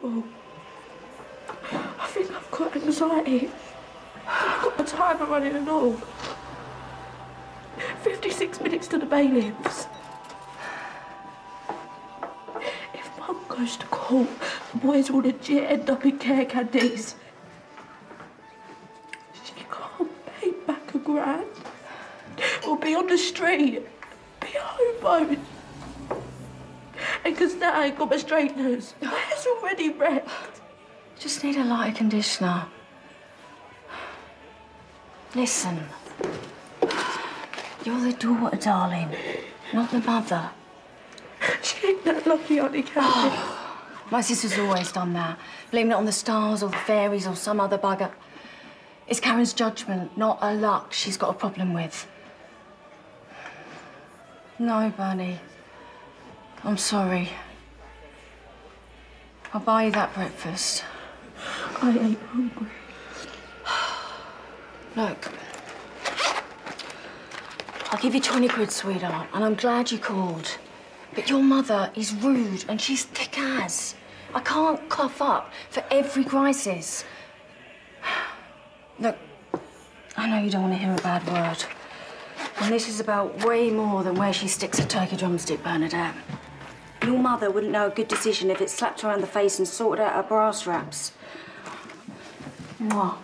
horrible. I think I've got anxiety. I've got my timer running and all. 56 minutes to the bailiffs. If Mum goes to court, the boys will legit end up in care caddies. She can't pay back a grand. Or be on the street. Be a hobo. And because now I ain't got my straighteners, hair's already wrecked. Just need a lighter conditioner. Listen. You're the daughter, darling, not the mother. She ain't that lucky, Auntie Candy. My sister's always done that. Blaming it on the stars or the fairies or some other bugger. It's Karen's judgment, not her luck, she's got a problem with. No, Bernie. I'm sorry. I'll buy you that breakfast. I ain't hungry. Look. I'll give you 20 quid, sweetheart, and I'm glad you called. But your mother is rude and she's thick as. I can't cough up for every crisis. Look, I know you don't want to hear a bad word. And this is about way more than where she sticks a turkey drumstick, Bernadette. Your mother wouldn't know a good decision if it slapped her around the face and sorted out her bra straps. Mwah.